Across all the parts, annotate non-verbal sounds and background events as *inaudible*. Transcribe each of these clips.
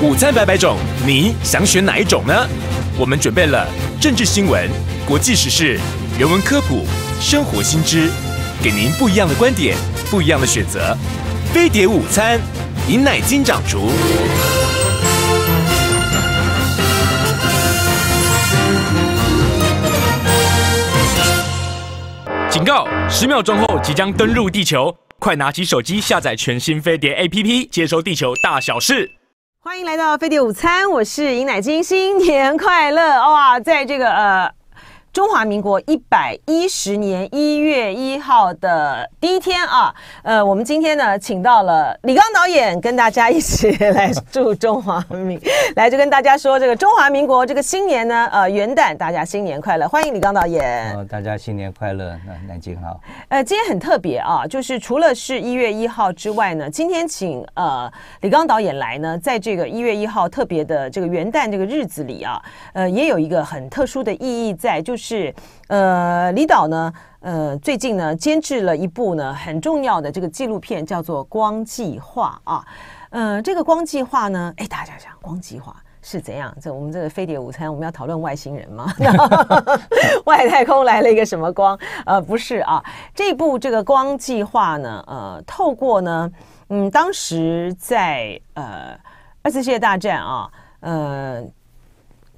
午餐百百种，你想选哪一种呢？我们准备了政治新闻、国际时事、人文科普、生活新知，给您不一样的观点，不一样的选择。飞碟午餐，饮奶金掌厨。警告！十秒钟后即将登陆地球，快拿起手机下载全新飞碟 APP，接收地球大小事。欢迎来到飞碟午餐，我是尹乃金，新年快乐哇！在这个呃。中华民国一百一十年一月一号的第一天啊，呃，我们今天呢，请到了李刚导演，跟大家一起来祝中华民，*laughs* 来就跟大家说这个中华民国这个新年呢，呃，元旦大家新年快乐，欢迎李刚导演。哦，大家新年快乐，那南京好。呃，今天很特别啊，就是除了是一月一号之外呢，今天请呃李刚导演来呢，在这个一月一号特别的这个元旦这个日子里啊，呃，也有一个很特殊的意义在，就是。是，呃，李导呢，呃，最近呢，监制了一部呢很重要的这个纪录片，叫做《光计划》啊，呃，这个光计划呢，哎，大家想，光计划是怎样？这我们这个飞碟午餐，我们要讨论外星人吗？*laughs* *laughs* 外太空来了一个什么光？呃，不是啊，这部这个光计划呢，呃，透过呢，嗯，当时在呃二次世界大战啊，呃。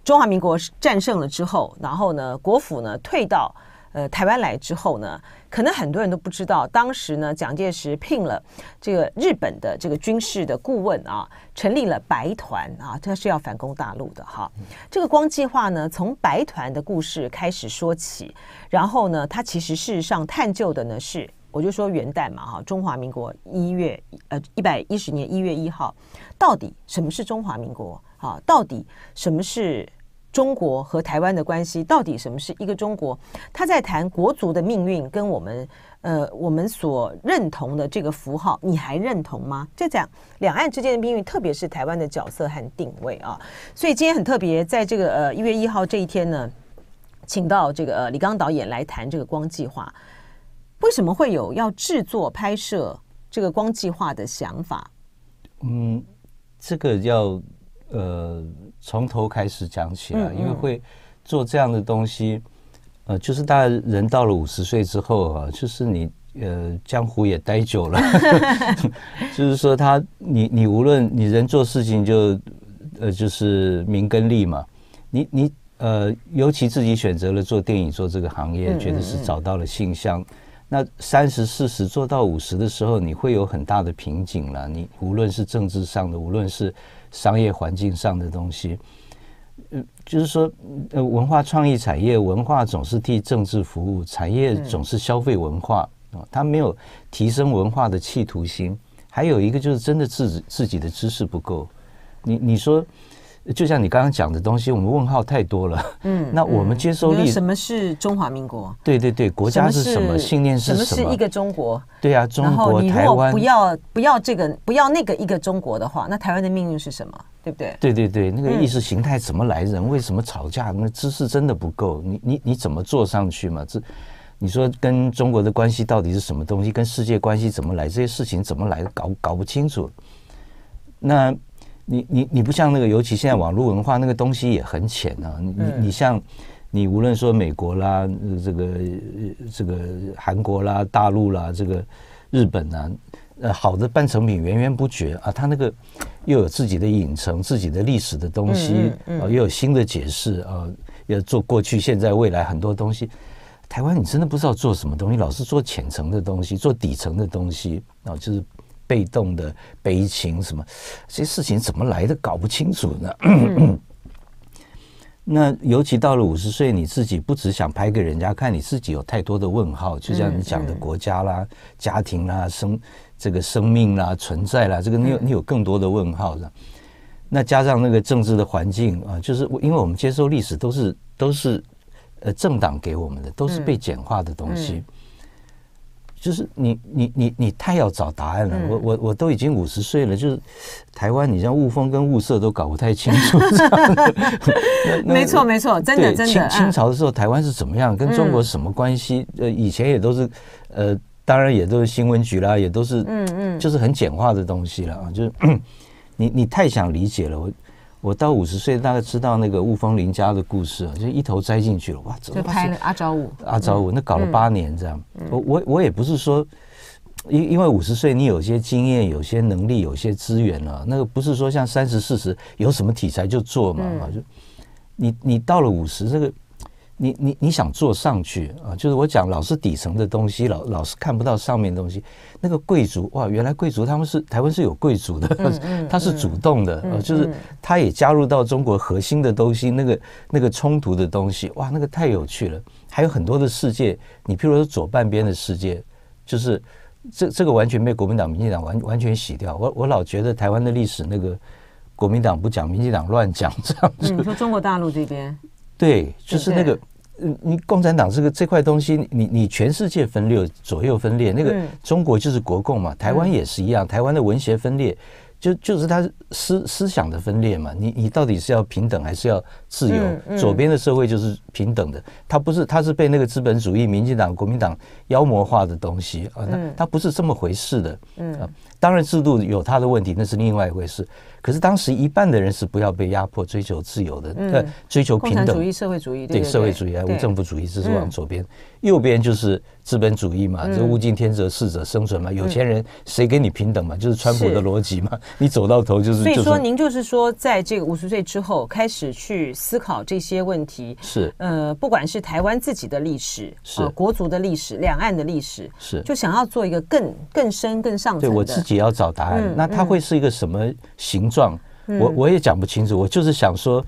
中华民国战胜了之后，然后呢，国府呢退到呃台湾来之后呢，可能很多人都不知道，当时呢，蒋介石聘了这个日本的这个军事的顾问啊，成立了白团啊，他是要反攻大陆的哈。这个光计划呢，从白团的故事开始说起，然后呢，它其实事实上探究的呢是，我就说元旦嘛哈，中华民国一月呃一百一十年一月一号，到底什么是中华民国啊？到底什么是？中国和台湾的关系到底什么是一个中国？他在谈国足的命运，跟我们呃我们所认同的这个符号，你还认同吗？就讲两岸之间的命运，特别是台湾的角色和定位啊。所以今天很特别，在这个呃一月一号这一天呢，请到这个呃李刚导演来谈这个光计划。为什么会有要制作拍摄这个光计划的想法？嗯，这个要呃。从头开始讲起来，因为会做这样的东西，呃，就是大家人到了五十岁之后啊，就是你呃江湖也待久了，*laughs* *laughs* 就是说他你你无论你人做事情就呃就是名跟利嘛，你你呃尤其自己选择了做电影做这个行业，觉得是找到了性向，那三十四十做到五十的时候，你会有很大的瓶颈了。你无论是政治上的，无论是商业环境上的东西，嗯，就是说，呃，文化创意产业，文化总是替政治服务，产业总是消费文化啊，它没有提升文化的企图心。还有一个就是真的自自己的知识不够。你你说。就像你刚刚讲的东西，我们问号太多了。嗯，那我们接受力什么是中华民国？对对对，国家是什么？信念是什么？什么是一个中国？对啊，中国台湾不要不要这个不要那个一个中国的话，那台湾的命运是什么？对不对？对对对，那个意识形态怎么来？人为什么吵架？那知识真的不够。你你你怎么做上去嘛？这你说跟中国的关系到底是什么东西？跟世界关系怎么来？这些事情怎么来？搞搞不清楚。那。你你你不像那个，尤其现在网络文化那个东西也很浅啊。你你像你无论说美国啦，这个这个韩国啦、大陆啦，这个日本啊，呃，好的半成品源源不绝啊。他那个又有自己的影城、自己的历史的东西啊，又有新的解释啊，要做过去、现在、未来很多东西。台湾你真的不知道做什么东西，老是做浅层的东西，做底层的东西啊，就是。被动的悲情什么，这些事情怎么来的搞不清楚呢？*clears throat* 那尤其到了五十岁，你自己不只想拍给人家看，你自己有太多的问号，就像你讲的国家啦、家庭啦、生这个生命啦、存在啦，这个你有你有更多的问号的。那加上那个政治的环境啊，就是因为我们接受历史都是都是呃政党给我们的，都是被简化的东西。就是你你你你太要找答案了，我我我都已经五十岁了，就是台湾，你像雾峰跟雾社都搞不太清楚。*laughs* 没错没错，真的真的。清清朝的时候，台湾是怎么样，跟中国什么关系？呃，以前也都是，呃，当然也都是新闻局啦，也都是，嗯嗯，就是很简化的东西了啊。就是 *coughs* 你你太想理解了。我我到五十岁大概知道那个雾峰林家的故事，就一头栽进去了。哇，就拍了阿昭武，阿昭武那搞了八年这样。我我我也不是说，因因为五十岁你有些经验、有些能力、有些资源了，那个不是说像三十四十有什么题材就做嘛啊就。你你到了五十，这个你你你想坐上去啊？就是我讲老是底层的东西，老老是看不到上面东西。那个贵族哇，原来贵族他们是台湾是有贵族的，*laughs* 他是主动的，呃，就是他也加入到中国核心的东西，那个那个冲突的东西，哇，那个太有趣了。还有很多的世界，你譬如说左半边的世界，就是这这个完全被国民党、民进党完完全洗掉。我我老觉得台湾的历史那个。国民党不讲，民进党乱讲，这样子。你说中国大陆这边，对，就是那个，你共产党这个这块东西，你你全世界分裂，左右分裂，那个中国就是国共嘛，台湾也是一样，台湾的文学分裂。就就是他思思想的分裂嘛，你你到底是要平等还是要自由？左边的社会就是平等的，它不是，它是被那个资本主义、民进党、国民党妖魔化的东西啊，那它不是这么回事的。嗯，当然制度有它的问题，那是另外一回事。可是当时一半的人是不要被压迫、追求自由的，呃，追求平等。主义、社会主义，对社会主义啊，无政府主义，这是往左边。右边就是资本主义嘛，这物竞天择，适者生存嘛。有钱人谁跟你平等嘛？就是川普的逻辑嘛。你走到头就是。所以说，您就是说，在这个五十岁之后开始去思考这些问题，是呃，不管是台湾自己的历史，是国族的历史，两岸的历史，是就想要做一个更更深更上层。对我自己要找答案，那它会是一个什么形状？我我也讲不清楚。我就是想说。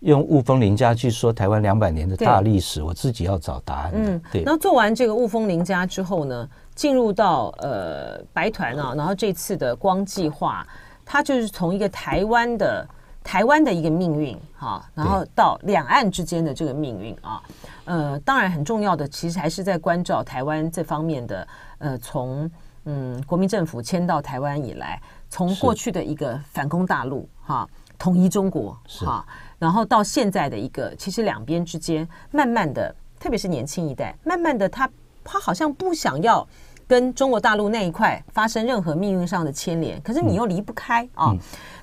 用雾峰林家去说台湾两百年的大历史，我自己要找答案。嗯，对。那做完这个雾峰林家之后呢，进入到呃白团啊，然后这次的光计划，它就是从一个台湾的台湾的一个命运哈，然后到两岸之间的这个命运啊，呃，当然很重要的，其实还是在关照台湾这方面的呃，从嗯国民政府迁到台湾以来，从过去的一个反攻大陆哈，统一中国哈。然后到现在的一个，其实两边之间慢慢的，特别是年轻一代，慢慢的他他好像不想要跟中国大陆那一块发生任何命运上的牵连，可是你又离不开啊。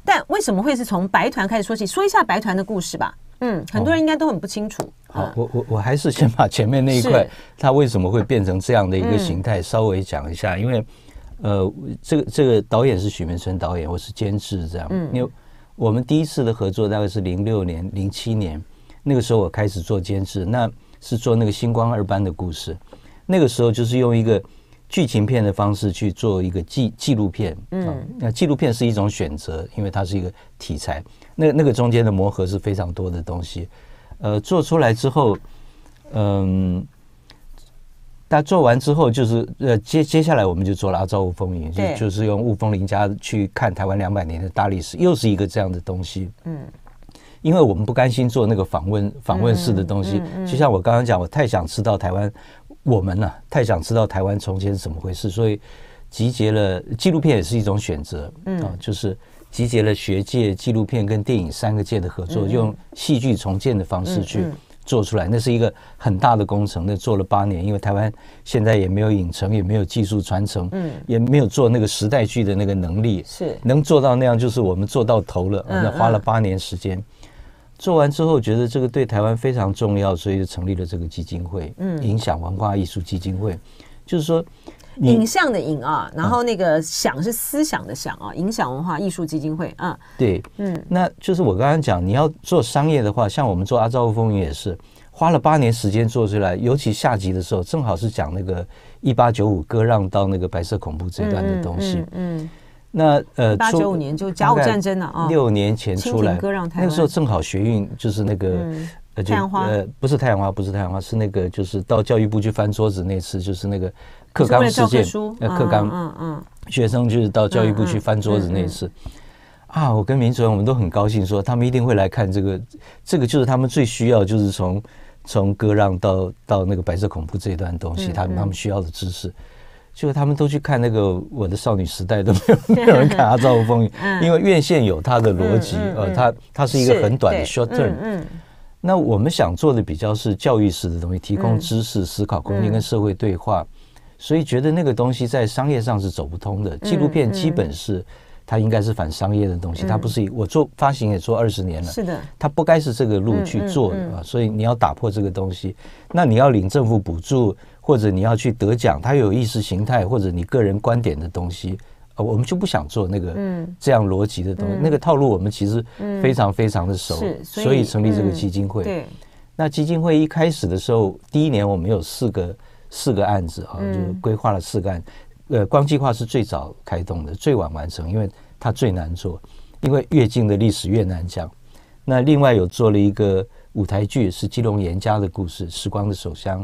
但为什么会是从白团开始说起？说一下白团的故事吧。嗯，很多人应该都很不清楚。好，我我我还是先把前面那一块，它为什么会变成这样的一个形态，稍微讲一下。因为呃，这个这个导演是许明春导演，我是监制这样。嗯，因为。我们第一次的合作大概是零六年、零七年，那个时候我开始做监制，那是做那个星光二班的故事。那个时候就是用一个剧情片的方式去做一个纪纪录片。嗯，那纪录片是一种选择，因为它是一个题材。那那个中间的磨合是非常多的东西。呃，做出来之后，嗯。但做完之后，就是呃接接下来我们就做了《阿照雾风云》，就就是用雾峰林家去看台湾两百年的大历史，又是一个这样的东西。嗯，因为我们不甘心做那个访问访问式的东西，就像我刚刚讲，我太想知道台湾，我们呢太想知道台湾从前是怎么回事，所以集结了纪录片也是一种选择。嗯，啊，就是集结了学界、纪录片跟电影三个界的合作，用戏剧重建的方式去。做出来那是一个很大的工程，那做了八年，因为台湾现在也没有影城，也没有技术传承，嗯，也没有做那个时代剧的那个能力，是能做到那样，就是我们做到头了。那花了八年时间，做完之后觉得这个对台湾非常重要，所以就成立了这个基金会，嗯，影响文化艺术基金会，就是说。影像的影啊，然后那个想是思想的想啊，影响文化艺术基金会啊，对，嗯，那就是我刚刚讲，你要做商业的话，像我们做《阿照风云》也是花了八年时间做出来，尤其下集的时候，正好是讲那个一八九五割让到那个白色恐怖这段的东西，嗯，那呃，八九五年就甲午战争了啊，六年前出来那个时候正好学运就是那个太阳花，呃，不是太阳花，不是太阳花，是那个就是到教育部去翻桌子那次，就是那个。课纲事件，呃，课纲，嗯嗯，学生就是到教育部去翻桌子那次，啊，我跟民主任我们都很高兴，说他们一定会来看这个，这个就是他们最需要，就是从从割让到到那个白色恐怖这一段东西，他们他们需要的知识，结果他们都去看那个《我的少女时代》，都没有没有人看《阿赵无风云》，因为院线有它的逻辑，呃，它它是一个很短的 short term，嗯，那我们想做的比较是教育式的东西，提供知识、思考空间跟社会对话。所以觉得那个东西在商业上是走不通的。纪录片基本是，它它应该是反商业的东西，它不是我做发行也做二十年了，是的，它不该是这个路去做的啊，所以你要打破这个东西，那你要领政府补助，或者你要去得奖，它有意识形态或者你个人观点的东西，呃，我们就不想做那个这样逻辑的东西，那个套路我们其实非常非常的熟，所以成立这个基金会。对，那基金会一开始的时候，第一年我们有四个四个案子啊，就规划了四个案。呃，光计划是最早开动的，最晚完成，因为它最难做，因为越近的历史越难讲。那另外有做了一个舞台剧，是基隆严家的故事，《时光的手香》，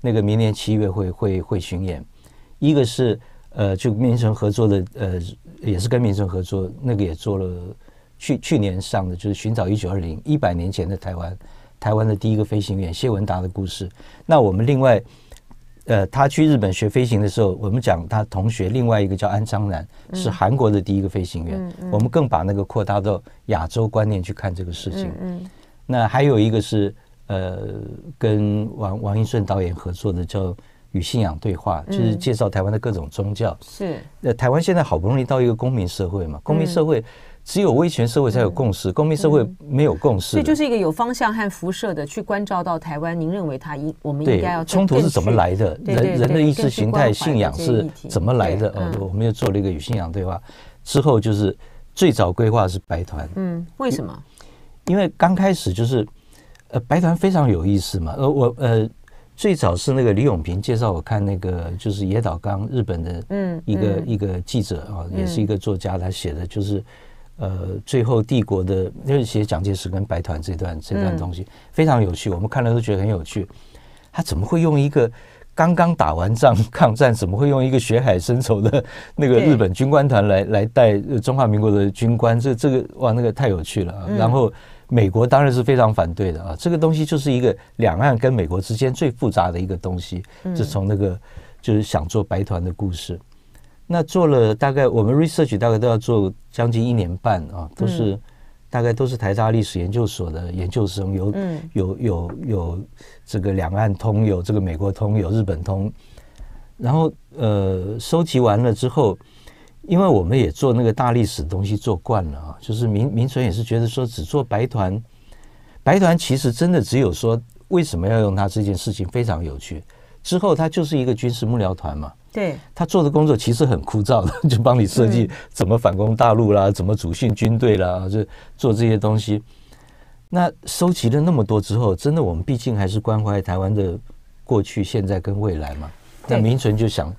那个明年七月会会会巡演。一个是呃，就民城合作的，呃，也是跟民城合作，那个也做了，去去年上的就是《寻找一九二零》，一百年前的台湾，台湾的第一个飞行员谢文达的故事。那我们另外。呃，他去日本学飞行的时候，我们讲他同学另外一个叫安章南，是韩国的第一个飞行员。我们更把那个扩大到亚洲观念去看这个事情。那还有一个是呃，跟王王一顺导演合作的叫《与信仰对话》，就是介绍台湾的各种宗教。是。呃，台湾现在好不容易到一个公民社会嘛，公民社会。只有威权社会才有共识，公民社会没有共识。所以就是一个有方向和辐射的去关照到台湾。您认为它应我们应该要冲突是怎么来的？人人的意识形态、信仰是怎么来的？哦，我们又做了一个与信仰对话。之后就是最早规划是白团。嗯，为什么？因为刚开始就是呃，白团非常有意思嘛。呃，我呃最早是那个李永平介绍我看那个就是野岛刚日本的嗯一个一个记者啊，也是一个作家，他写的就是。呃，最后帝国的就是写蒋介石跟白团这段这段东西非常有趣，我们看了都觉得很有趣。他怎么会用一个刚刚打完仗抗战，怎么会用一个血海深仇的那个日本军官团来来带中华民国的军官？这这个哇，那个太有趣了。然后美国当然是非常反对的啊，这个东西就是一个两岸跟美国之间最复杂的一个东西，就从那个就是想做白团的故事。那做了大概我们 research 大概都要做将近一年半啊，都是大概都是台大历史研究所的研究生，有有有有这个两岸通，有这个美国通，有日本通。然后呃，收集完了之后，因为我们也做那个大历史东西做惯了啊，就是民民存也是觉得说只做白团，白团其实真的只有说为什么要用它这件事情非常有趣。之后它就是一个军事幕僚团嘛。对他做的工作其实很枯燥的，*laughs* 就帮你设计怎么反攻大陆啦，怎么组训军队啦，就做这些东西。那收集了那么多之后，真的我们毕竟还是关怀台湾的过去、现在跟未来嘛。那民存就想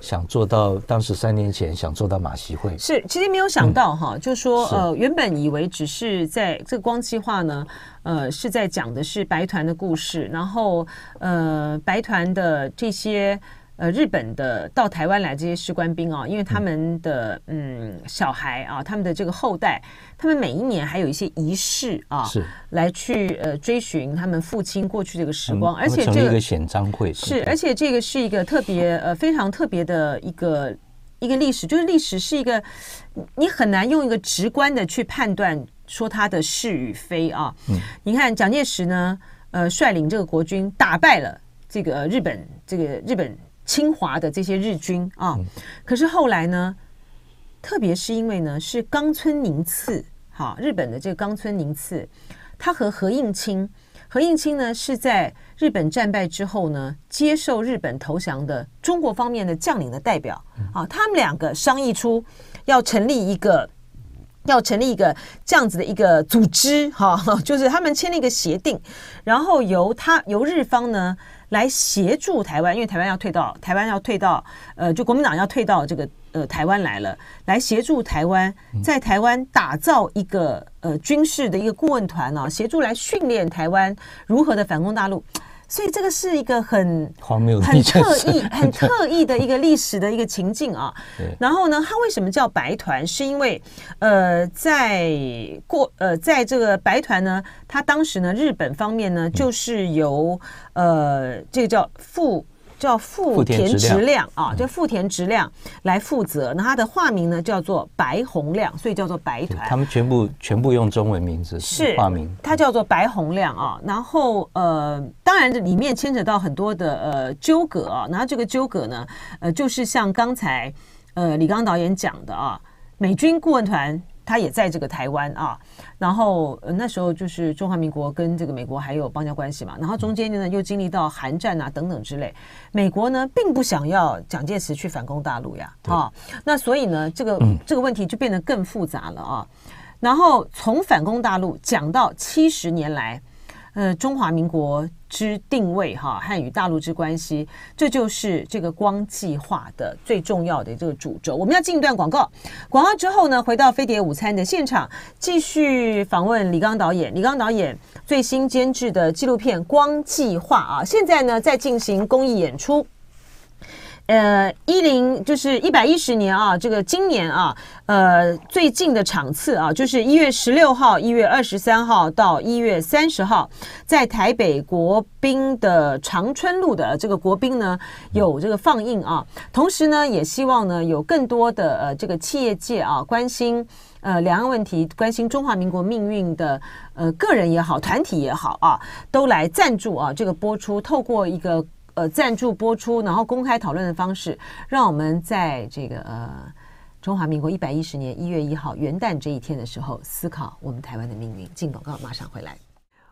想做到，当时三年前想做到马习会，是其实没有想到哈，就说呃，原本以为只是在这个光计划呢，呃，是在讲的是白团的故事，然后呃，白团的这些。呃，日本的到台湾来这些士官兵啊，因为他们的嗯小孩啊，他们的这个后代，他们每一年还有一些仪式啊，是来去呃追寻他们父亲过去这个时光，而且这个显章会是，而且这个是一个特别呃非常特别的一个一个历史，就是历史是一个你很难用一个直观的去判断说它的是与非啊。嗯，你看蒋介石呢，呃，率领这个国军打败了这个日本，这个日本。清华的这些日军啊，可是后来呢，特别是因为呢是冈村宁次，好，日本的这个冈村宁次，他和何应钦，何应钦呢是在日本战败之后呢，接受日本投降的中国方面的将领的代表，啊，他们两个商议出要成立一个，要成立一个这样子的一个组织，哈，*laughs* 就是他们签了一个协定，然后由他由日方呢。来协助台湾，因为台湾要退到台湾要退到呃，就国民党要退到这个呃台湾来了，来协助台湾在台湾打造一个呃军事的一个顾问团啊，协助来训练台湾如何的反攻大陆。所以这个是一个很荒谬、*laughs* 很特意、很特意的一个历史的一个情境啊。然后呢，它为什么叫白团？是因为呃，在过呃，在这个白团呢，它当时呢，日本方面呢，就是由呃，这个叫副。叫富田直亮啊，叫富田直亮来负责。那他的化名呢叫做白洪亮，所以叫做白团。他们全部全部用中文名字是化名，他叫做白洪亮啊。然后呃，当然这里面牵扯到很多的呃纠葛啊。然后这个纠葛呢，呃，就是像刚才呃李刚导演讲的啊，美军顾问团他也在这个台湾啊，然后呃那时候就是中华民国跟这个美国还有邦交关系嘛，然后中间呢又经历到韩战啊等等之类，美国呢并不想要蒋介石去反攻大陆呀，啊，那所以呢这个这个问题就变得更复杂了啊，然后从反攻大陆讲到七十年来。呃，中华民国之定位哈，汉与大陆之关系，这就是这个光计划的最重要的这个主轴。我们要进一段广告，广告之后呢，回到飞碟午餐的现场，继续访问李刚导演。李刚导演最新监制的纪录片《光计划》啊，现在呢在进行公益演出。呃，一零就是一百一十年啊，这个今年啊，呃，最近的场次啊，就是一月十六号、一月二十三号到一月三十号，在台北国宾的长春路的这个国宾呢，有这个放映啊。同时呢，也希望呢，有更多的呃这个企业界啊，关心呃两岸问题、关心中华民国命运的呃个人也好、团体也好啊，都来赞助啊这个播出，透过一个。呃，赞助播出，然后公开讨论的方式，让我们在这个呃中华民国一百一十年一月一号元旦这一天的时候，思考我们台湾的命运。进广告，马上回来。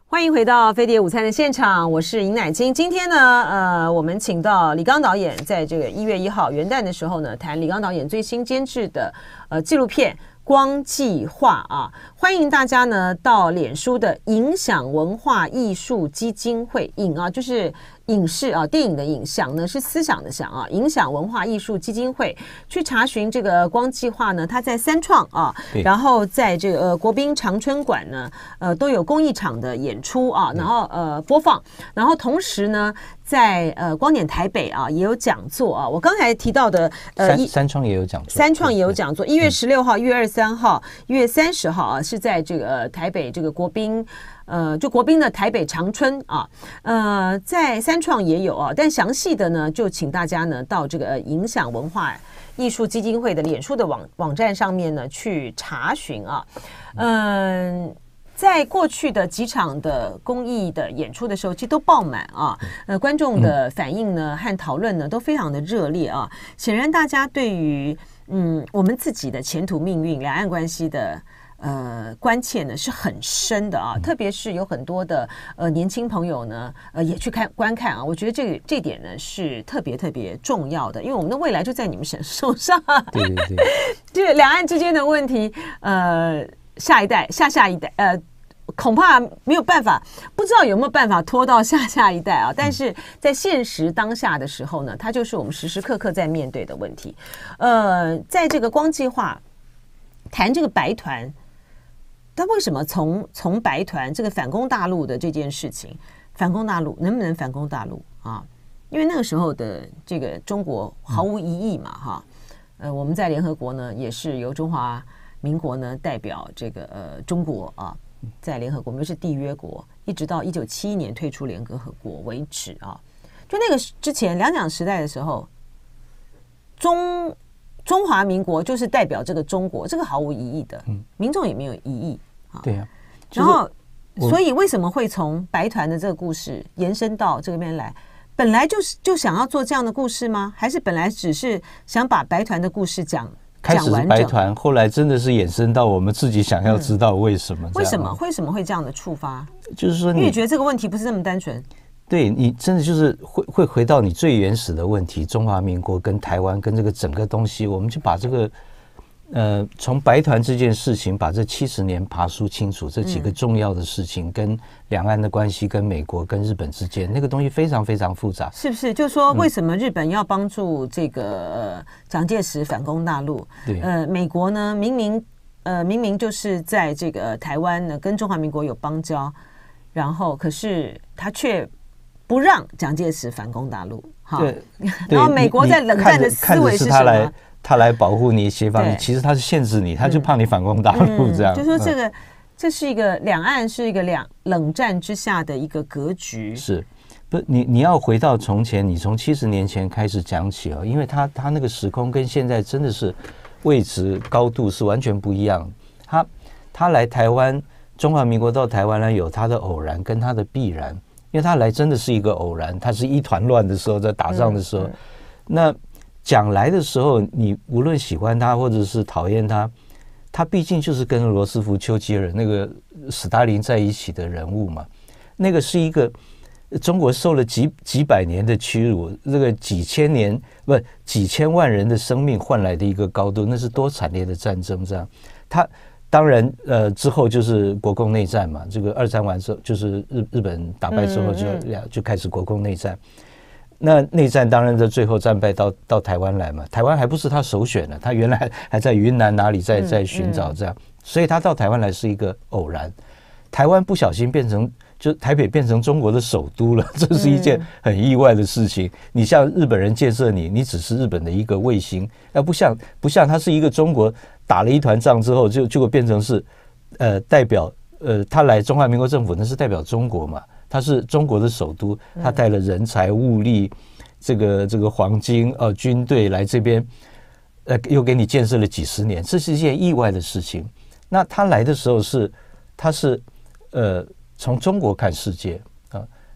欢迎回到飞碟午餐的现场，我是尹乃金。今天呢，呃，我们请到李刚导演，在这个一月一号元旦的时候呢，谈李刚导演最新监制的呃纪录片。光计划啊，欢迎大家呢到脸书的影响文化艺术基金会。影啊，就是影视啊，电影的影响呢是思想的想啊，影响文化艺术基金会去查询这个光计划呢，它在三创啊，然后在这个国宾长春馆呢，呃都有公益场的演出啊，然后呃播放，然后同时呢。在呃光点台北啊也有讲座啊，我刚才提到的呃三三创也有讲座，三创也有讲座，一月十六号、一月二十三号、一月三十号啊是是在这个台北这个国宾呃就国宾的台北长春啊呃在三创也有啊，但详细的呢就请大家呢到这个影响文化艺术基金会的脸书的网网站上面呢去查询啊嗯。在过去的几场的公益的演出的时候，其实都爆满啊。呃，观众的反应呢和讨论呢都非常的热烈啊。显然，大家对于嗯我们自己的前途命运、两岸关系的呃关切呢是很深的啊。特别是有很多的呃年轻朋友呢，呃也去看观看啊。我觉得这个这点呢是特别特别重要的，因为我们的未来就在你们手手上。对对对，*laughs* 就是两岸之间的问题，呃。下一代、下下一代，呃，恐怕没有办法，不知道有没有办法拖到下下一代啊。但是在现实当下的时候呢，它就是我们时时刻刻在面对的问题。呃，在这个光计划谈这个白团，但为什么从从白团这个反攻大陆的这件事情，反攻大陆能不能反攻大陆啊？因为那个时候的这个中国毫无疑义嘛，哈。呃，我们在联合国呢，也是由中华。民国呢，代表这个呃中国啊，在联合国，我们是缔约国，一直到一九七一年退出联合国为止啊。就那个之前两蒋时代的时候，中中华民国就是代表这个中国，这个毫无疑义的，民众也没有疑义啊。对呀。然后，所以为什么会从白团的这个故事延伸到这边来？本来就是就想要做这样的故事吗？还是本来只是想把白团的故事讲？开始是白团，后来真的是衍生到我们自己想要知道为什么？为什么？为什么会这样的触发？就是说，你觉得这个问题不是那么单纯？对你真的就是会会回到你最原始的问题：中华民国跟台湾跟这个整个东西，我们就把这个。呃，从白团这件事情，把这七十年爬梳清楚，这几个重要的事情，跟两岸的关系，跟美国、跟日本之间，那个东西非常非常复杂，是不是？就是说为什么日本要帮助这个蒋介石反攻大陆？对，呃，美国呢，明明呃明明就是在这个台湾呢，跟中华民国有邦交，然后可是他却不让蒋介石反攻大陆，哈。对，*laughs* 然后美国在冷战的思维是什么？他来保护你、协防你，其实他是限制你，他就怕你反攻大陆这样。就说这个，这是一个两岸是一个两冷战之下的一个格局。是，不，你你要回到从前，你从七十年前开始讲起哦，因为他他那个时空跟现在真的是位置高度是完全不一样。他他来台湾，中华民国到台湾呢，有他的偶然跟他的必然，因为他来真的是一个偶然，他是一团乱的时候，在打仗的时候，那。讲来的时候，你无论喜欢他或者是讨厌他，他毕竟就是跟罗斯福、丘吉尔那个斯大林在一起的人物嘛。那个是一个中国受了几几百年的屈辱，这个几千年不几千万人的生命换来的一个高度，那是多惨烈的战争！这样，他当然呃之后就是国共内战嘛。这个二战完之后，就是日日本打败之后就就开始国共内战。那内战当然在最后战败到到台湾来嘛，台湾还不是他首选呢，他原来还在云南哪里在在寻找这样，所以他到台湾来是一个偶然。台湾不小心变成就台北变成中国的首都了，*laughs* 这是一件很意外的事情。你像日本人建设你，你只是日本的一个卫星，而不像不像他是一个中国打了一团仗之后就就会变成是呃代表呃他来中华民国政府那是代表中国嘛。他是中国的首都，他带了人才物力，这个这个黄金呃军队来这边，呃又给你建设了几十年，这是一件意外的事情。那他来的时候是，他是呃从中国看世界啊，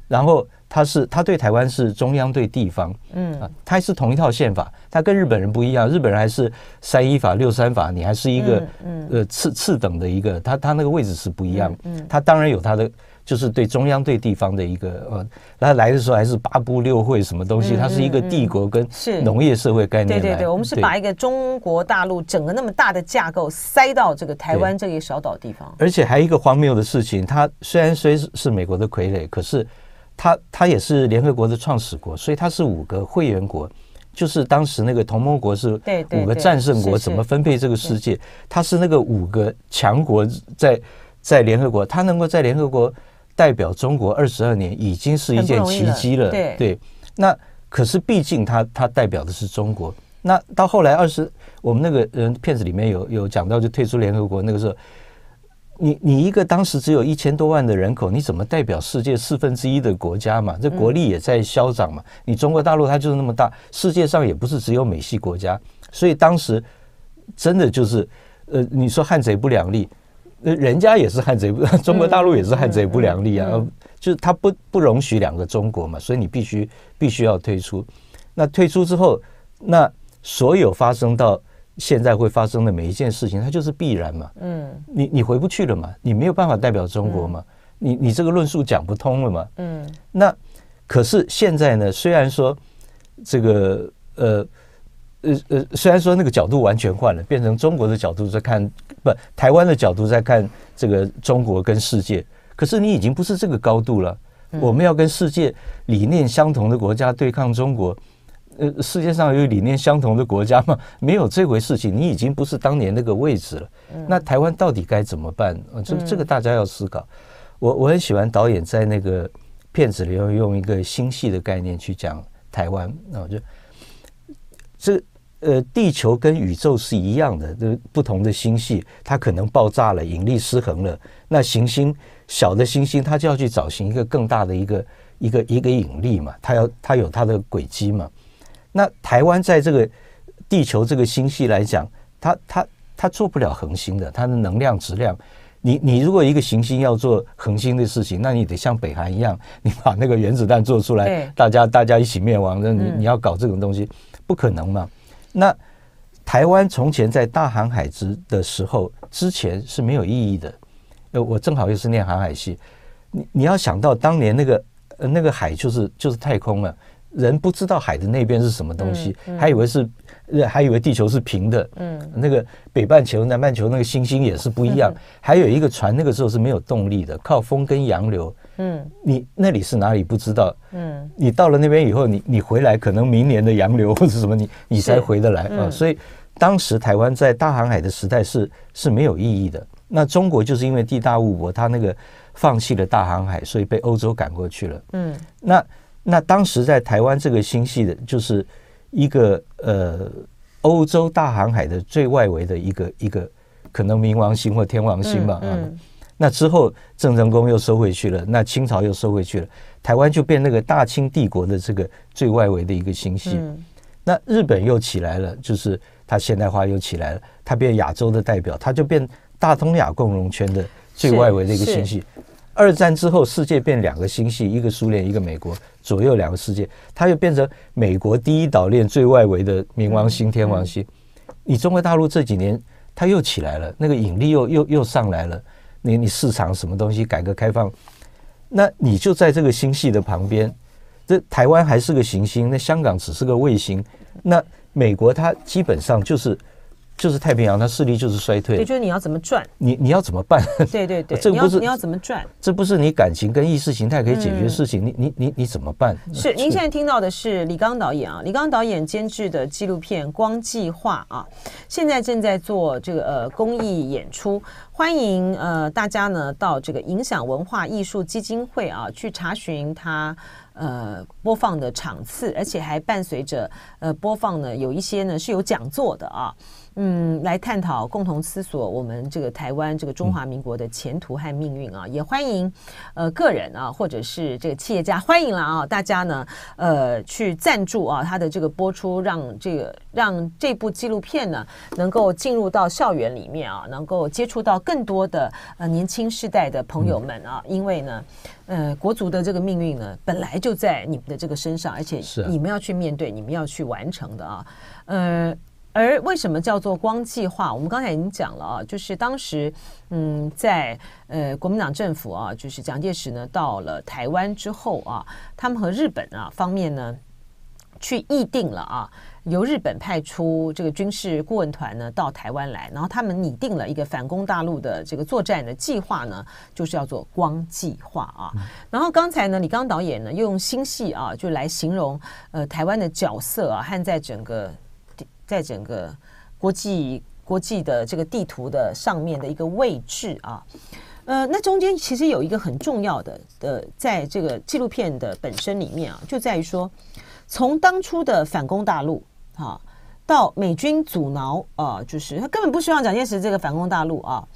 然后他是他对台湾是中央对地方，嗯。啊，他是同一套宪法，他跟日本人不一样，日本人还是三一法六三法，你还是一个呃次次等的一个，他他那个位置是不一样，嗯，他当然有他的。就是对中央对地方的一个呃，他来的时候还是八部六会什么东西，它是一个帝国跟农业社会概念。对对对，我们是把一个中国大陆整个那么大的架构塞到这个台湾这个小岛地方。而且还有一个荒谬的事情，它虽然虽是美国的傀儡，可是它它也是联合国的创始国，所以它是五个会员国，就是当时那个同盟国是五个战胜国，怎么分配这个世界？它是那个五个强国在在联合国，它能够在联合国。代表中国二十二年已经是一件奇迹了，对。那可是毕竟他他代表的是中国。那到后来二十，我们那个人片子里面有有讲到，就退出联合国那个时候，你你一个当时只有一千多万的人口，你怎么代表世界四分之一的国家嘛？这国力也在消长嘛。你中国大陆它就是那么大，世界上也不是只有美系国家，所以当时真的就是，呃，你说汉贼不两立。那人家也是汉贼，*laughs* 中国大陆也是汉贼不两立啊，就是他不不容许两个中国嘛，所以你必须必须要退出。那退出之后，那所有发生到现在会发生的每一件事情，它就是必然嘛。嗯，你你回不去了嘛，你没有办法代表中国嘛，你你这个论述讲不通了嘛。嗯，那可是现在呢，虽然说这个呃。呃呃，虽然说那个角度完全换了，变成中国的角度在看，不，台湾的角度在看这个中国跟世界，可是你已经不是这个高度了。我们要跟世界理念相同的国家对抗中国，呃，世界上有理念相同的国家吗？*laughs* 没有这回事情，你已经不是当年那个位置了。那台湾到底该怎么办？这这个大家要思考。我我很喜欢导演在那个片子里要用一个星系的概念去讲台湾，那我就。这呃，地球跟宇宙是一样的，这不同的星系，它可能爆炸了，引力失衡了。那行星小的行星，它就要去找寻一个更大的一个一个一个引力嘛，它要它有它的轨迹嘛。那台湾在这个地球这个星系来讲，它它它做不了恒星的，它的能量质量。你你如果一个行星要做恒星的事情，那你得像北韩一样，你把那个原子弹做出来，大家大家一起灭亡。那你你要搞这种东西。不可能嘛？那台湾从前在大航海之的时候，之前是没有意义的。呃，我正好又是念航海系，你你要想到当年那个呃那个海就是就是太空了。人不知道海的那边是什么东西，还以为是，还以为地球是平的。嗯，那个北半球、南半球那个星星也是不一样。*laughs* 还有一个船，那个时候是没有动力的，靠风跟洋流。嗯，你那里是哪里不知道？嗯，你到了那边以后，你你回来可能明年的洋流或者什么，你你才回得来啊。所以当时台湾在大航海的时代是是没有意义的。那中国就是因为地大物博，他那个放弃了大航海，所以被欧洲赶过去了。嗯，那。那当时在台湾这个星系的，就是一个呃欧洲大航海的最外围的一个一个可能冥王星或天王星吧啊。那之后郑成功又收回去了，那清朝又收回去了，台湾就变那个大清帝国的这个最外围的一个星系。那日本又起来了，就是它现代化又起来了，它变亚洲的代表，它就变大东亚共荣圈的最外围的一个星系。二战之后，世界变两个星系，一个苏联，一个美国。左右两个世界，它又变成美国第一岛链最外围的冥王星、天王星。你中国大陆这几年它又起来了，那个引力又又又上来了。你你市场什么东西改革开放，那你就在这个星系的旁边。这台湾还是个行星，那香港只是个卫星，那美国它基本上就是。就是太平洋，它势力就是衰退。也就是你要怎么赚？你你要怎么办？对对对，*laughs* 这不是你要怎么赚？这不是你感情跟意识形态可以解决的事情。你你你你怎么办？是 *laughs* 您现在听到的是李刚导演啊，李刚导演监制的纪录片《光计划》啊，现在正在做这个呃公益演出，欢迎呃大家呢到这个影响文化艺术基金会啊去查询它。呃，播放的场次，而且还伴随着呃播放呢，有一些呢是有讲座的啊，嗯，来探讨共同思索我们这个台湾这个中华民国的前途和命运啊，也欢迎呃个人啊，或者是这个企业家，欢迎了啊，大家呢呃去赞助啊，他的这个播出，让这个让这部纪录片呢能够进入到校园里面啊，能够接触到更多的呃年轻世代的朋友们啊，因为呢。呃，国足的这个命运呢，本来就在你们的这个身上，而且你们要去面对，你们要去完成的啊。呃，而为什么叫做光计划？我们刚才已经讲了啊，就是当时嗯，在呃国民党政府啊，就是蒋介石呢到了台湾之后啊，他们和日本啊方面呢去议定了啊。由日本派出这个军事顾问团呢到台湾来，然后他们拟定了一个反攻大陆的这个作战的计划呢，就是叫做“光计划”啊。然后刚才呢，李刚导演呢又用星系啊，就来形容呃台湾的角色啊，和在整个在整个国际国际的这个地图的上面的一个位置啊。呃，那中间其实有一个很重要的的，在这个纪录片的本身里面啊，就在于说，从当初的反攻大陆。啊，到美军阻挠啊，就是他根本不希望蒋介石这个反攻大陆啊。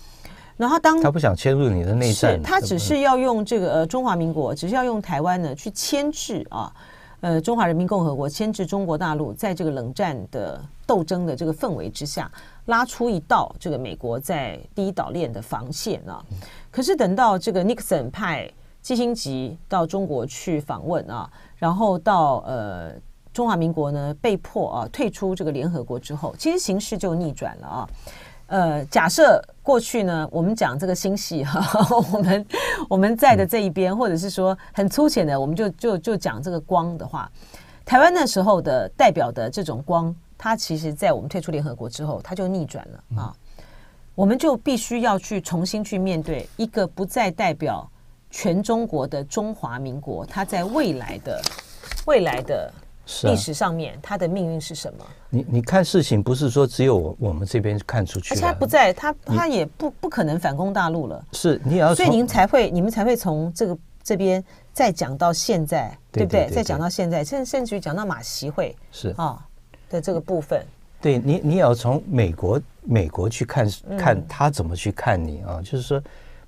然后当他不想切入你的内战，他只是要用这个呃中华民国，只是要用台湾呢去牵制啊，呃中华人民共和国牵制中国大陆，在这个冷战的斗争的这个氛围之下，拉出一道这个美国在第一岛链的防线啊。可是等到这个 Nixon 派基辛吉到中国去访问啊，然后到呃。中华民国呢被迫啊退出这个联合国之后，其实形势就逆转了啊。呃，假设过去呢，我们讲这个星系哈，*laughs* 我们我们在的这一边，或者是说很粗浅的，我们就就就讲这个光的话，台湾那时候的代表的这种光，它其实在我们退出联合国之后，它就逆转了啊。我们就必须要去重新去面对一个不再代表全中国的中华民国，它在未来的未来的。历史上面它的命运是什么？你你看事情不是说只有我我们这边看出去，而且他不在，他他也不不可能反攻大陆了。是你也要，所以您才会你们才会从这个这边再讲到现在，对不对？再讲到现在，甚甚至于讲到马习会是啊的这个部分。对你你也要从美国美国去看看他怎么去看你啊，就是说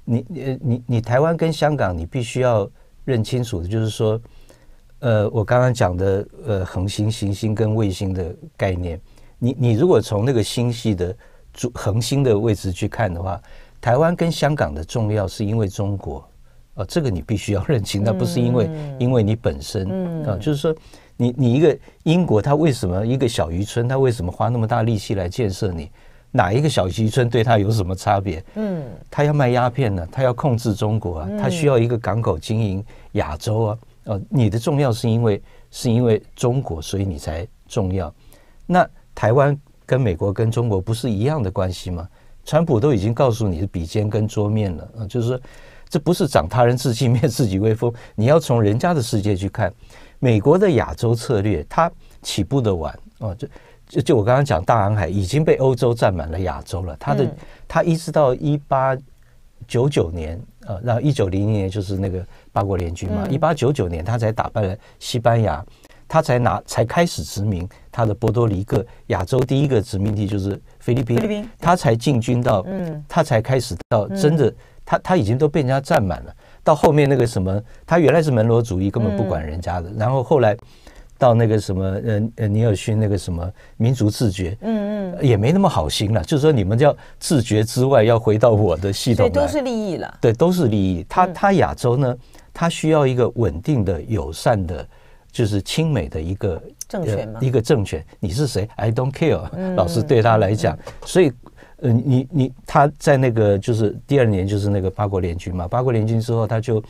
你你你你台湾跟香港，你必须要认清楚的，就是说。呃，我刚刚讲的呃，恒星、行星跟卫星的概念，你你如果从那个星系的主恒星的位置去看的话，台湾跟香港的重要是因为中国，啊，这个你必须要认清，那不是因为因为你本身啊，就是说你你一个英国，他为什么一个小渔村，他为什么花那么大力气来建设你？哪一个小渔村对他有什么差别？嗯，他要卖鸦片呢，他要控制中国啊，他需要一个港口经营亚洲啊。呃，你的重要是因为是因为中国，所以你才重要。那台湾跟美国跟中国不是一样的关系吗？川普都已经告诉你是比肩跟桌面了啊，就是说这不是长他人志气，灭自己威风。*laughs* 你要从人家的世界去看，美国的亚洲策略，它起步的晚哦，就就就我刚刚讲大航海已经被欧洲占满了亚洲了，它的它一直到一八九九年。呃，然后一九零零年就是那个八国联军嘛，一八九九年他才打败了西班牙，他才拿才开始殖民他的波多黎各，亚洲第一个殖民地就是菲律宾，他才进军到，他才开始到真的，他他已经都被人家占满了，到后面那个什么，他原来是门罗主义，根本不管人家的，然后后来。到那个什么，呃呃，尼尔逊那个什么民族自觉，嗯嗯，也没那么好心了。就是说，你们叫自觉之外，要回到我的系统，对，都是利益了。对，都是利益。他他亚洲呢，他需要一个稳定的、友善的，就是亲美的一个政权吗一个政权。你是谁？I don't care。老师对他来讲，所以。呃，你你他在那个就是第二年就是那个八国联军嘛，八国联军之后他就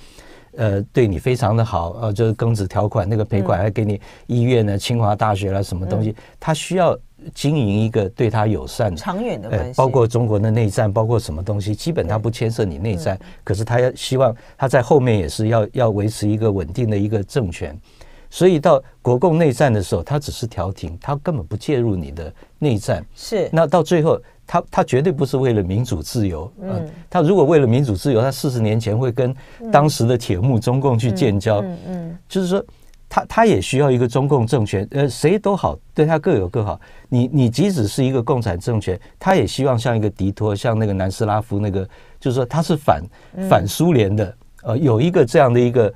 呃对你非常的好，呃就是庚子条款那个赔款还给你医院呢、清华大学啦什么东西，他需要经营一个对他友善的、长远的关系，包括中国的内战，包括什么东西，基本他不牵涉你内战，可是他要希望他在后面也是要要维持一个稳定的一个政权，所以到国共内战的时候，他只是调停，他根本不介入你的内战，是那到最后。他他绝对不是为了民主自由，嗯，他如果为了民主自由，他四十年前会跟当时的铁幕中共去建交，嗯嗯，就是说他他也需要一个中共政权，呃，谁都好，对他各有各好。你你即使是一个共产政权，他也希望像一个迪托，像那个南斯拉夫那个，就是说他是反反苏联的，呃，有一个这样的一个。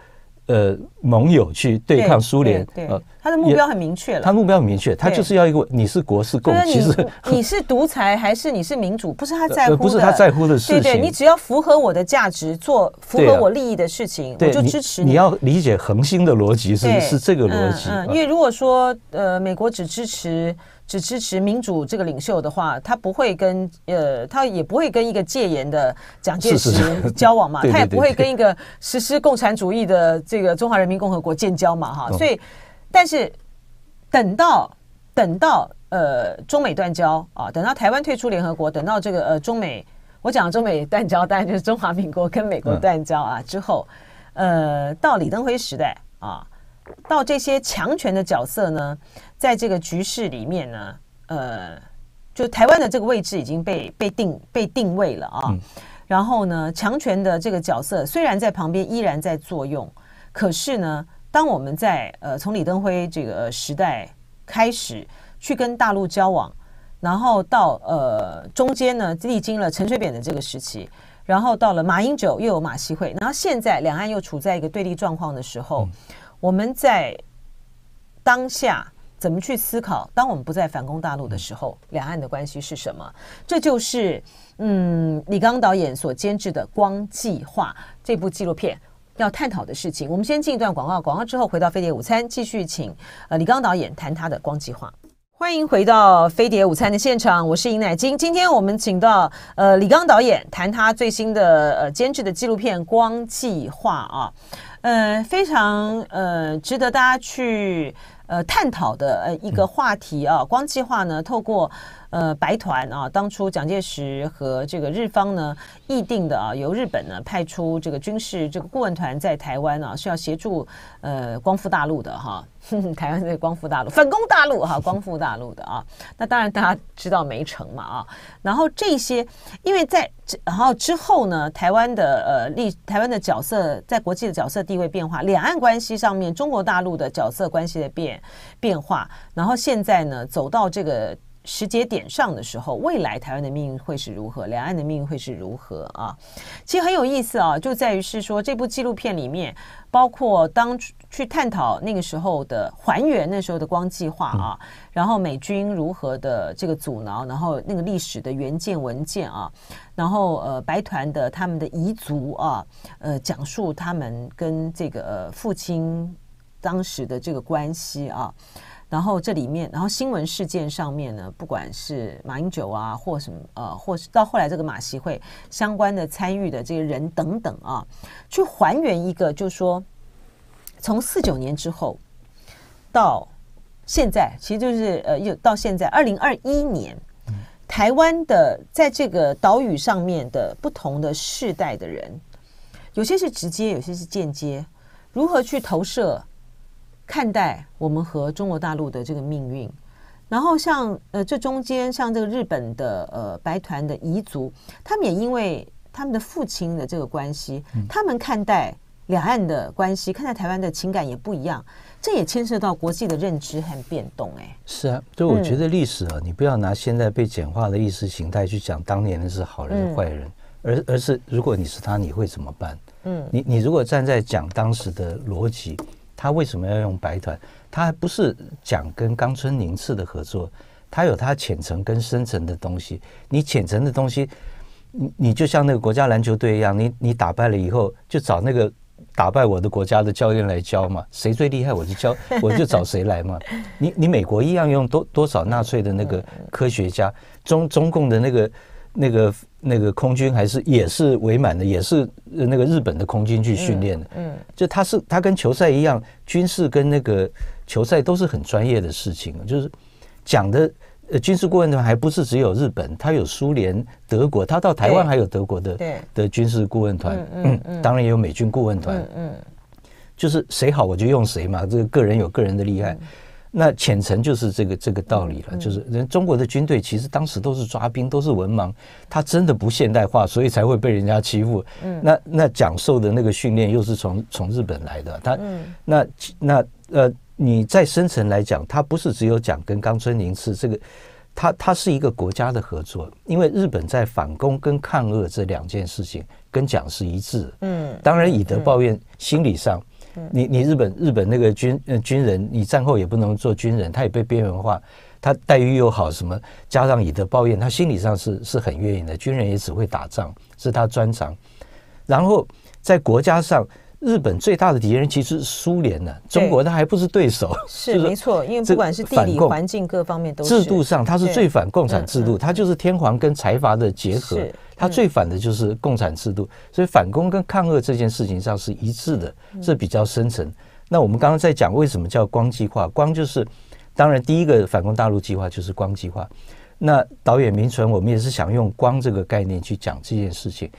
呃，盟友去对抗苏联，呃，他的目标很明确了。他目标很明确，他就是要一个你是国是共，其实 *laughs* 你是独裁还是你是民主，不是他在乎的，不是他在乎的事情。对对，你只要符合我的价值，做符合我利益的事情，我就支持你。你要理解恒星的逻辑是是这个逻辑。因为如果说呃，美国只支持。只支持民主这个领袖的话，他不会跟呃，他也不会跟一个戒严的蒋介石 *laughs* 交往嘛，他也不会跟一个实施共产主义的这个中华人民共和国建交嘛，哈。所以，但是等到等到呃中美断交啊，等到台湾退出联合国，等到这个呃中美，我讲中美断交，当然就是中华民国跟美国断交啊之后，呃，到李登辉时代啊。到这些强权的角色呢，在这个局势里面呢，呃，就台湾的这个位置已经被被定被定位了啊。然后呢，强权的这个角色虽然在旁边依然在作用，可是呢，当我们在呃从李登辉这个时代开始去跟大陆交往，然后到呃中间呢历经了陈水扁的这个时期，然后到了马英九又有马习会，然后现在两岸又处在一个对立状况的时候。我们在当下怎么去思考？当我们不在反攻大陆的时候，两岸的关系是什么？这就是嗯，李刚导演所监制的《光计划》这部纪录片要探讨的事情。我们先进一段广告，广告之后回到飞碟午餐，继续请呃李刚导演谈他的《光计划》。欢迎回到飞碟午餐的现场，我是尹乃金。今天我们请到呃李刚导演谈他最新的呃监制的纪录片《光计划》啊。呃，非常呃，值得大家去呃探讨的呃一个话题啊。光计划呢，透过呃白团啊，当初蒋介石和这个日方呢议定的啊，由日本呢派出这个军事这个顾问团在台湾啊，是要协助呃光复大陆的哈。*laughs* 台湾在光复大陆，反攻大陆哈，光复大陆的啊，那当然大家知道没成嘛啊。然后这些，因为在然后之后呢，台湾的呃立台湾的角色在国际的角色地位变化，两岸关系上面中国大陆的角色关系的变变化，然后现在呢走到这个。时节点上的时候，未来台湾的命运会是如何？两岸的命运会是如何啊？其实很有意思啊，就在于是说这部纪录片里面，包括当去探讨那个时候的还原那时候的光计划啊，然后美军如何的这个阻挠，然后那个历史的原件文件啊，然后呃白团的他们的彝族啊，呃讲述他们跟这个父亲当时的这个关系啊。然后这里面，然后新闻事件上面呢，不管是马英九啊，或什么呃，或是到后来这个马习会相关的参与的这些人等等啊，去还原一个，就是说从四九年之后到现在，其实就是呃，又到现在二零二一年，台湾的在这个岛屿上面的不同的世代的人，有些是直接，有些是间接，如何去投射？看待我们和中国大陆的这个命运，然后像呃这中间像这个日本的呃白团的彝族，他们也因为他们的父亲的这个关系，他们看待两岸的关系，看待台湾的情感也不一样，这也牵涉到国际的认知和变动。哎，是啊，就我觉得历史啊，你不要拿现在被简化的意识形态去讲当年的是好人坏人，而而是如果你是他，你会怎么办？嗯，你你如果站在讲当时的逻辑。他为什么要用白团？他还不是讲跟冈村宁次的合作，他有他浅层跟深层的东西。你浅层的东西，你你就像那个国家篮球队一样，你你打败了以后，就找那个打败我的国家的教练来教嘛，谁最厉害我就教，*laughs* 我就找谁来嘛。你你美国一样用多多少纳粹的那个科学家，中中共的那个那个那个空军还是也是伪满的，也是那个日本的空军去训练的。嗯，就他是他跟球赛一样，军事跟那个球赛都是很专业的事情，就是讲的。呃，军事顾问团还不是只有日本，他有苏联、德国，他到台湾还有德国的的军事顾问团，嗯嗯，当然也有美军顾问团，嗯，就是谁好我就用谁嘛，这个个人有个人的厉害。那浅层就是这个这个道理了，就是人中国的军队其实当时都是抓兵，都是文盲，他真的不现代化，所以才会被人家欺负。嗯，那那讲授的那个训练又是从从日本来的，他那那呃。你在深层来讲，他不是只有讲跟冈村宁次这个，他他是一个国家的合作，因为日本在反攻跟抗俄这两件事情跟蒋是一致。嗯，当然以德报怨，心理上，你你日本日本那个军呃军人，你战后也不能做军人，他也被边缘化，他待遇又好，什么加上以德报怨，他心理上是是很愿意的。军人也只会打仗，是他专长。然后在国家上。日本最大的敌人其实是苏联呢，中国他还不是对手。是没错，因为不管是地理环境各方面都制度上，它是最反共产制度，它就是天皇跟财阀的结合，它最反的就是共产制度，所以反攻跟抗俄这件事情上是一致的，这比较深层。那我们刚刚在讲为什么叫光计划，光就是当然第一个反攻大陆计划就是光计划。那导演明纯，我们也是想用光这个概念去讲这件事情。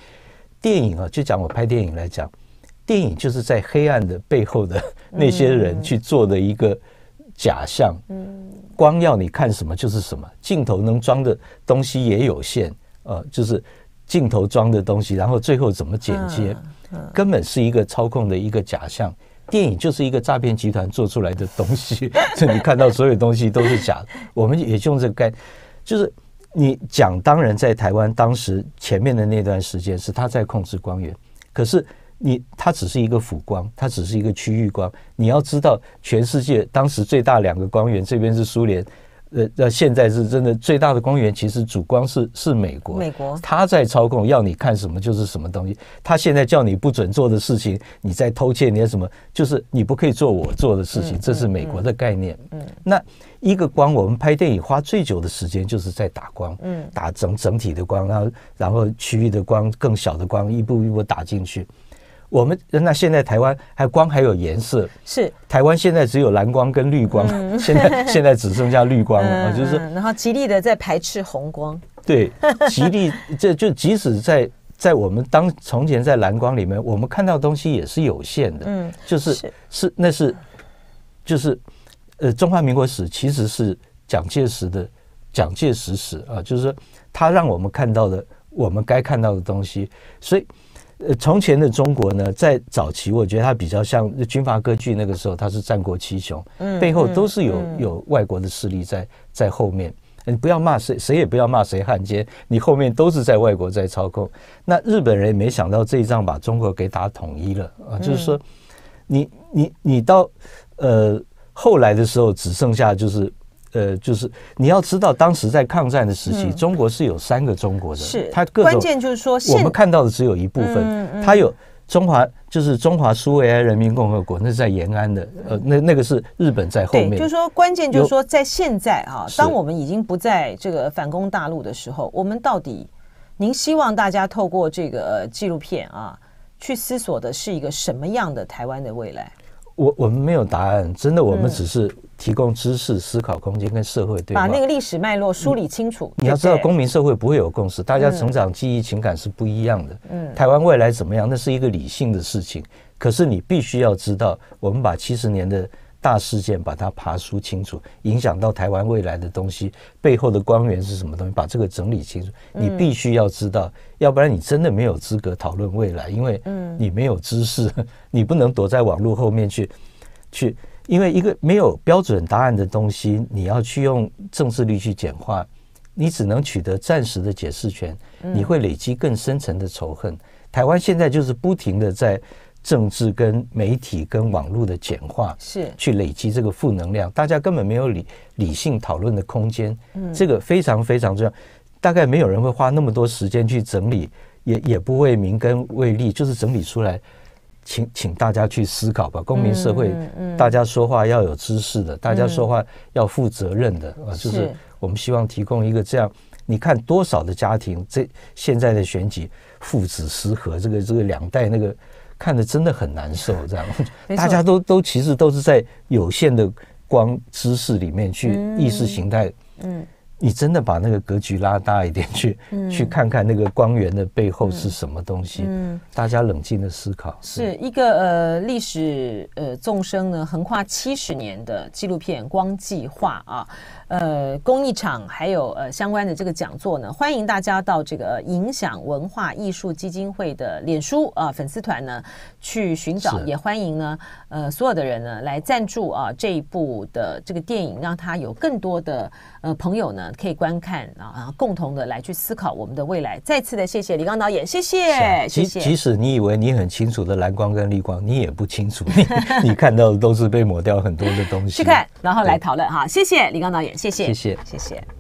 电影啊，就讲我拍电影来讲。电影就是在黑暗的背后的那些人去做的一个假象。嗯，光要你看什么就是什么，镜头能装的东西也有限。呃，就是镜头装的东西，然后最后怎么剪接，根本是一个操控的一个假象。电影就是一个诈骗集团做出来的东西，*laughs* 这你看到所有东西都是假的。我们也用这个概，就是你讲，当然在台湾当时前面的那段时间是他在控制光源，可是。你它只是一个辅光，它只是一个区域光。你要知道，全世界当时最大两个光源，这边是苏联，呃，那现在是真的最大的光源，其实主光是是美国。美国，他在操控，要你看什么就是什么东西。他现在叫你不准做的事情，你在偷窃，你什么，就是你不可以做我做的事情，这是美国的概念。嗯，那一个光，我们拍电影花最久的时间就是在打光，嗯，打整整体的光，然后然后区域的光，更小的光，一步一步打进去。我们那现在台湾还光还有颜色，是。台湾现在只有蓝光跟绿光，*laughs* 现在现在只剩下绿光了，*laughs* 就是然后极力的在排斥红光，对，极力这就即使在在我们当从前在蓝光里面，我们看到东西也是有限的，嗯，就是。是那是就是呃中华民国史其实是蒋介石的蒋介石史啊，就是说他让我们看到的我们该看到的东西，所以。呃，从前的中国呢，在早期，我觉得它比较像军阀割据那个时候，它是战国七雄，嗯背后都是有有外国的势力在在后面。你不要骂谁，谁也不要骂谁汉奸，你后面都是在外国在操控。那日本人没想到这一仗把中国给打统一了啊，就是说，你你你到呃后来的时候，只剩下就是。呃，就是你要知道，当时在抗战的时期，中国是有三个中国的，是它各关键就是说，我们看到的只有一部分，它有中华，就是中华苏维埃人民共和国，那是在延安的，呃，那那个是日本在后面。就是说，关键就是说，在现在啊，当我们已经不在这个反攻大陆的时候，我们到底，您希望大家透过这个纪录片啊，去思索的是一个什么样的台湾的未来？我我们没有答案，真的，我们只是。提供知识、思考空间跟社会对把那个历史脉络梳理清楚。你要知道，公民社会不会有共识，大家成长、记忆、情感是不一样的。嗯，台湾未来怎么样，那是一个理性的事情。可是你必须要知道，我们把七十年的大事件把它爬梳清楚，影响到台湾未来的东西背后的光源是什么东西，把这个整理清楚。你必须要知道，要不然你真的没有资格讨论未来，因为你没有知识，*laughs* 你不能躲在网络后面去去。因为一个没有标准答案的东西，你要去用政治力去简化，你只能取得暂时的解释权，你会累积更深层的仇恨。台湾现在就是不停的在政治跟媒体跟网络的简化，是去累积这个负能量，大家根本没有理理性讨论的空间。嗯，这个非常非常重要，大概没有人会花那么多时间去整理，也也不为民跟为利，就是整理出来。请请大家去思考吧。公民社会，大家说话要有知识的，大家说话要负责任的啊，就是我们希望提供一个这样。你看多少的家庭，这现在的选举父子失和，这个这个两代那个看的真的很难受，这样大家都都其实都是在有限的光知识里面去意识形态，嗯。你真的把那个格局拉大一点，去去看看那个光源的背后是什么东西？嗯，大家冷静的思考。是一个呃历史呃纵深呢横跨七十年的纪录片《光计划》啊。呃，公益场还有呃相关的这个讲座呢，欢迎大家到这个影响文化艺术基金会的脸书啊粉丝团呢去寻找，也欢迎呢呃所有的人呢来赞助啊这一部的这个电影，让它有更多的呃朋友呢可以观看啊，然后共同的来去思考我们的未来。再次的谢谢李刚导演，谢谢，谢谢。即使你以为你很清楚的蓝光跟绿光，你也不清楚，你看到的都是被抹掉很多的东西。去看，然后来讨论哈，谢谢李刚导演。谢谢，谢谢，谢谢。